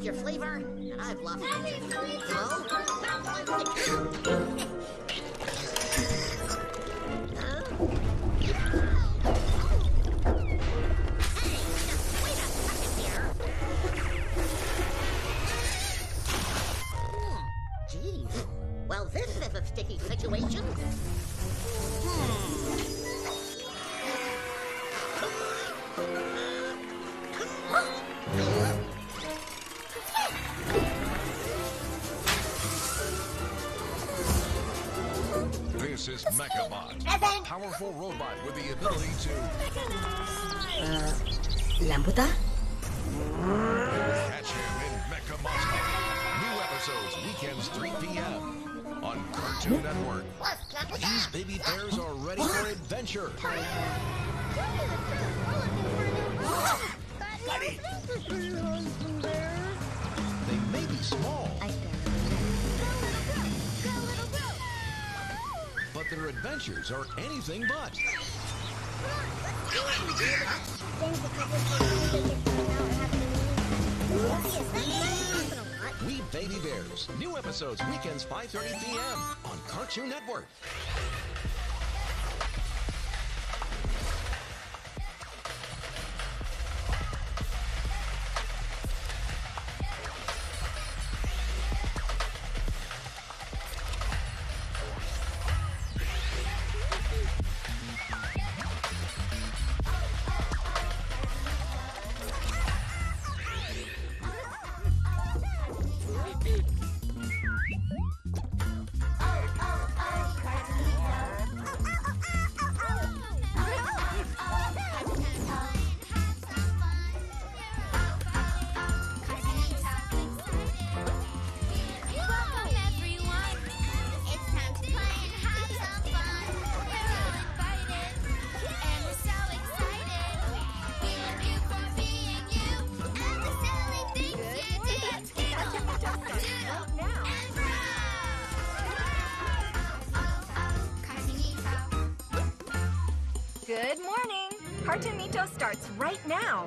lost your flavor, and I've lost my. Hmm. Well, this is a sticky situation. This is Mechabot, a powerful robot with the ability to ¿Lámpota? catch him in Mecha New episodes weekends 3 p.m. on Cartoon Network. These baby bears are ready for adventure. They may be small, their adventures are anything but. We Baby Bears. New episodes weekends 5:30 p.m. on Cartoon Network. Good morning. Cartoonito starts right now.